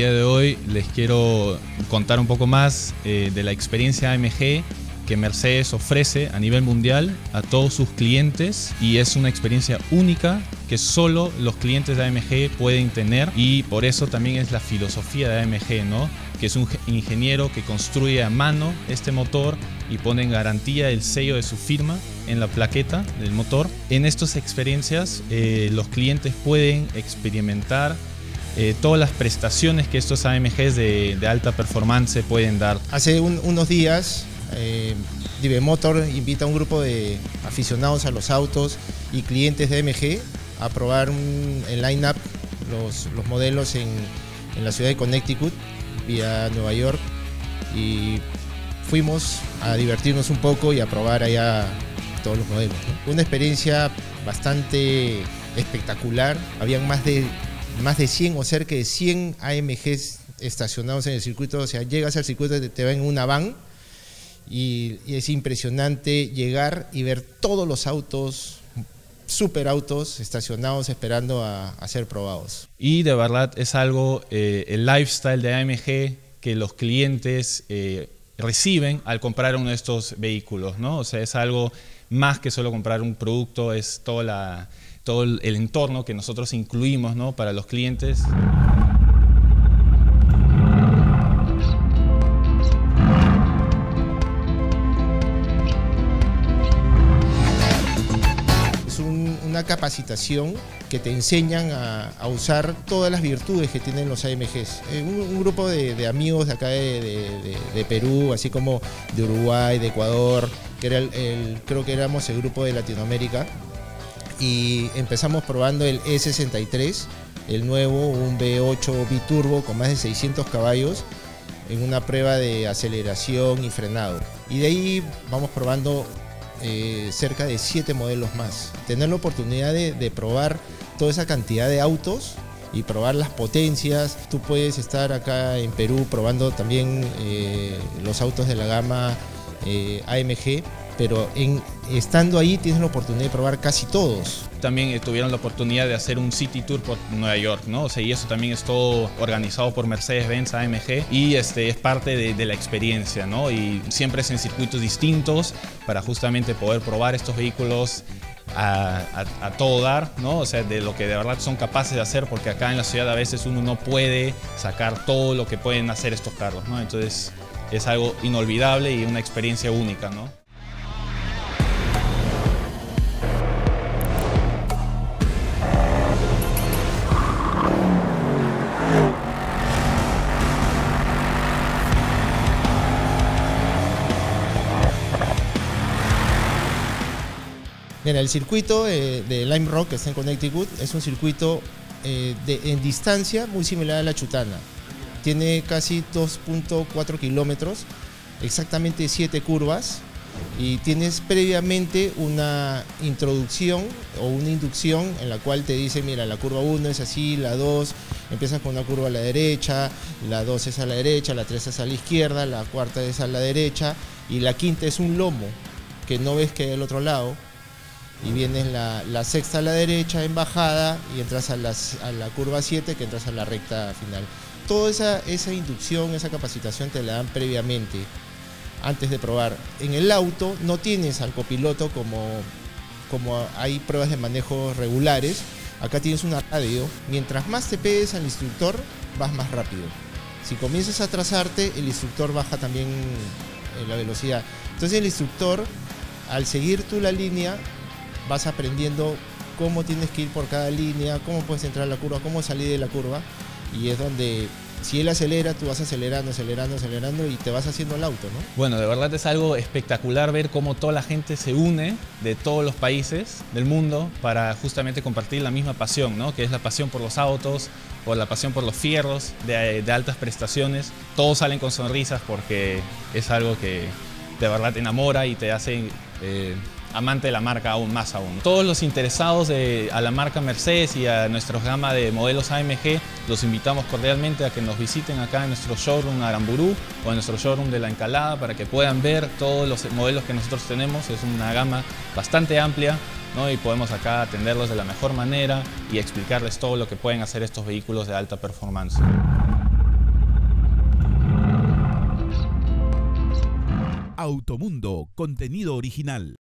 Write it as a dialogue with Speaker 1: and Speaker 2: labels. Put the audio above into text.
Speaker 1: hoy les quiero contar un poco más eh, de la experiencia AMG que Mercedes ofrece a nivel mundial a todos sus clientes y es una experiencia única que solo los clientes de AMG pueden tener y por eso también es la filosofía de AMG, ¿no? que es un ingeniero que construye a mano este motor y pone en garantía el sello de su firma en la plaqueta del motor. En estas experiencias eh, los clientes pueden experimentar eh, todas las prestaciones que estos AMGs de, alta performance pueden dar.
Speaker 2: Hace unos días eh, Motor invita a un grupo de aficionados a los autos y clientes de AMG a probar un, el line-up, los, los, modelos en, en, la ciudad de Connecticut, vía Nueva York. Y fuimos a divertirnos un poco y a probar allá todos los modelos. Una experiencia bastante espectacular. Habían más de, más de 100 o cerca de 100 AMGs estacionados en el circuito. O sea, llegas al circuito, te, te va en una van y, es impresionante llegar y ver todos los autos super autos estacionados esperando a, ser probados.
Speaker 1: Y de verdad es algo, eh, el lifestyle de AMG que los clientes eh, reciben al comprar uno de estos vehículos, ¿no? O sea, es algo más que solo comprar un producto, es todo, la, todo el entorno que nosotros incluimos, ¿no? Para los clientes.
Speaker 2: capacitación que te enseñan a, usar todas las virtudes que tienen los AMGs. Eh, un, grupo de, amigos de acá de, Perú, así como de Uruguay, de Ecuador, que era el, creo que éramos el grupo de Latinoamérica, y empezamos probando el E63, el nuevo, un V8 biturbo con más de 600 caballos en una prueba de aceleración y frenado. Y de ahí vamos probando eh, cerca de siete modelos más. Tener la oportunidad de, probar toda esa cantidad de autos y probar las potencias. Tú puedes estar acá en Perú probando también eh, los autos de la gama eh, AMG pero estando ahí tienes la oportunidad de probar casi todos.
Speaker 1: También eh, tuvieron la oportunidad de hacer un City Tour por Nueva York, ¿no? O sea, y eso también es todo organizado por Mercedes-Benz AMG y este, es parte de, la experiencia, ¿no? Y siempre es en circuitos distintos para justamente poder probar estos vehículos a, todo dar, ¿no? O sea, de lo que de verdad son capaces de hacer, porque acá en la ciudad a veces uno no puede sacar todo lo que pueden hacer estos carros, ¿no? Entonces es algo inolvidable y una experiencia única, ¿no?
Speaker 2: Mira, el circuito eh, de Lime Rock, que está en Connecticut, es un circuito eh, en distancia muy similar a la Chutana. Tiene casi 2.4 kilómetros, exactamente 7 curvas, y tienes previamente una introducción o una inducción en la cual te dice, mira, la curva 1 es así, la 2, empiezas con una curva a la derecha, la 2 es a la derecha, la 3 es a la izquierda, la cuarta es a la derecha, y la quinta es un lomo que no ves que hay al otro lado, y vienes la, sexta a la derecha en bajada y entras a, la curva 7 que entras a la recta final. Toda esa, esa inducción, esa capacitación te la dan previamente, antes de probar. En el auto no tienes al copiloto como, como hay pruebas de manejo regulares. Acá tienes una radio. Mientras más te pegues al instructor, vas más rápido. Si comienzas a trazarte, el instructor baja también eh, la velocidad. Entonces el instructor, al seguir tú la línea, vas aprendiendo cómo tienes que ir por cada línea, cómo puedes entrar a la curva, cómo salir de la curva. Y es donde si él acelera, tú vas acelerando, acelerando, acelerando y te vas haciendo el auto, ¿no?
Speaker 1: Bueno, de verdad es algo espectacular ver cómo toda la gente se une de todos los países del mundo para justamente compartir la misma pasión, ¿no? Que es la pasión por los autos, por la pasión por los fierros de, altas prestaciones. Todos salen con sonrisas porque es algo que de verdad te enamora y te hace... Eh, amante de la marca aún más aún. Todos los interesados de, a la marca Mercedes y a nuestra gama de modelos AMG, los invitamos cordialmente a que nos visiten acá en nuestro showroom Aramburú o en nuestro showroom de La Encalada para que puedan ver todos los modelos que nosotros tenemos. Es una gama bastante amplia ¿no? y podemos acá atenderlos de la mejor manera y explicarles todo lo que pueden hacer estos vehículos de alta performance.
Speaker 3: Automundo, contenido original.